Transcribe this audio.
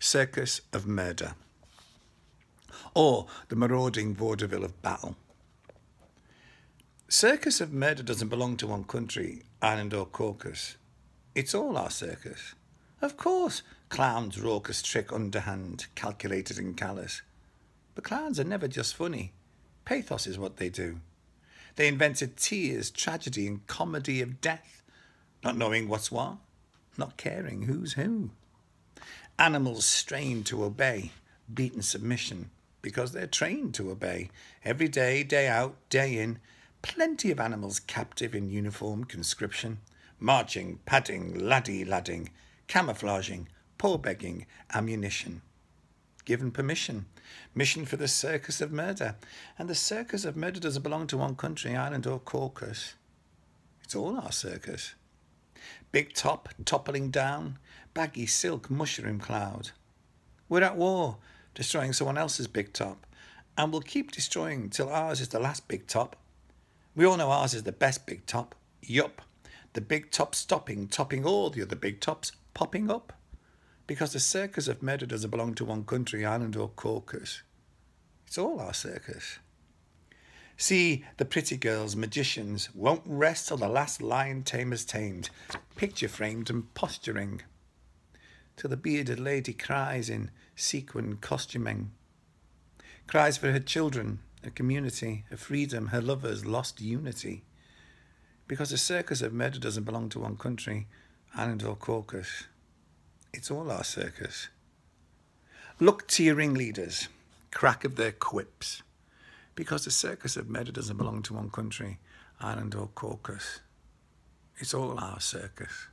Circus of Murder, or the marauding vaudeville of battle. Circus of Murder doesn't belong to one country, island, or caucus. It's all our circus. Of course, clowns raucous trick underhand, calculated and callous. But clowns are never just funny. Pathos is what they do. They invented tears, tragedy, and comedy of death, not knowing what's what, not caring who's who. Animals strain to obey, beaten submission, because they're trained to obey. Every day, day out, day in, plenty of animals captive in uniform conscription, marching, padding, laddie ladding, camouflaging, poor begging, ammunition. Given permission, mission for the circus of murder. And the circus of murder doesn't belong to one country, island, or caucus. It's all our circus. Big top toppling down, baggy silk mushroom cloud. We're at war, destroying someone else's big top, and we'll keep destroying till ours is the last big top. We all know ours is the best big top. Yup. The big top stopping, topping all the other big tops, popping up. Because the circus of murder doesn't belong to one country, island, or caucus. It's all our circus. See, the pretty girls, magicians, won't rest till the last lion tamer's tamed, picture framed and posturing, till the bearded lady cries in sequin costuming, cries for her children, her community, her freedom, her lovers, lost unity. Because the circus of murder doesn't belong to one country, island or caucus. It's all our circus. Look to your ringleaders, crack of their quips because the circus of murder doesn't belong to one country, island or caucus. It's all our circus.